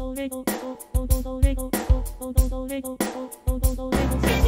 どれどこどどどれどこどどどれどこどどどれどこ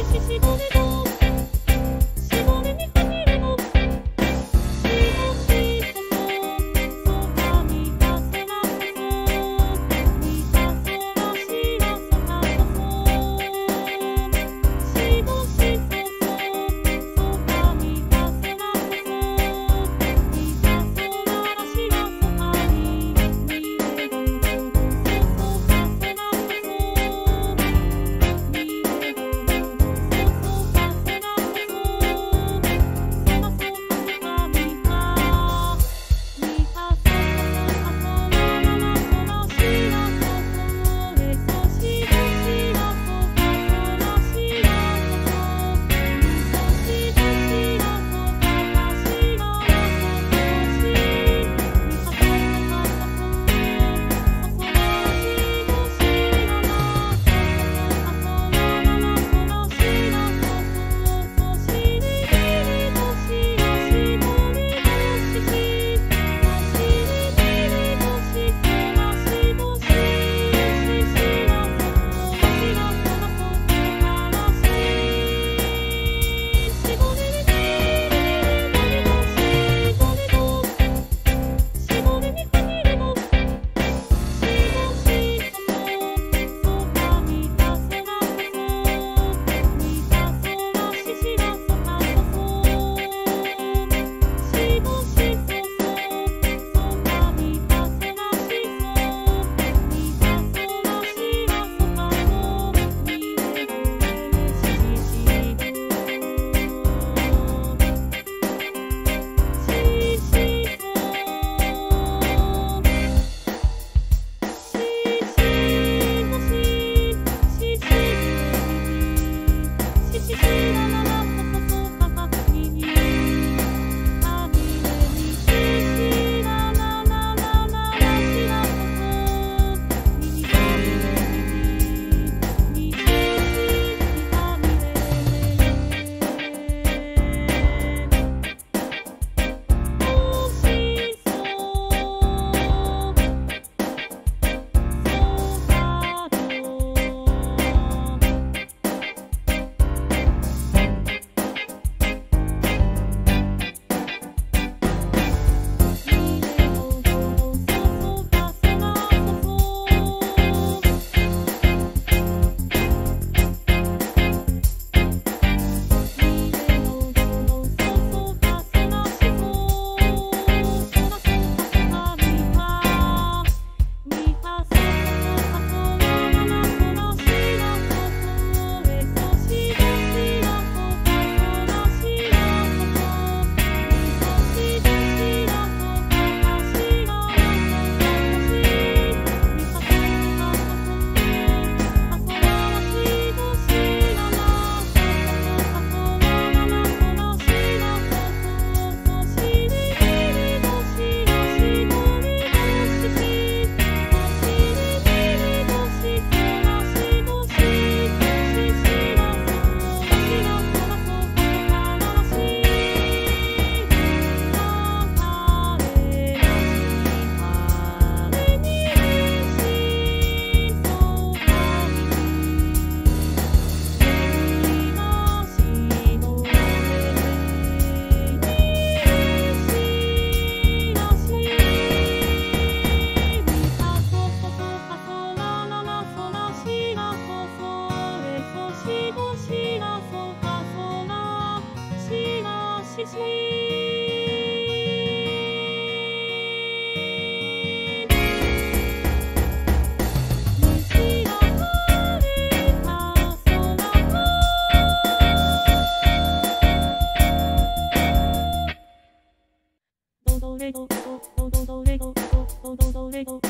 どうどうど。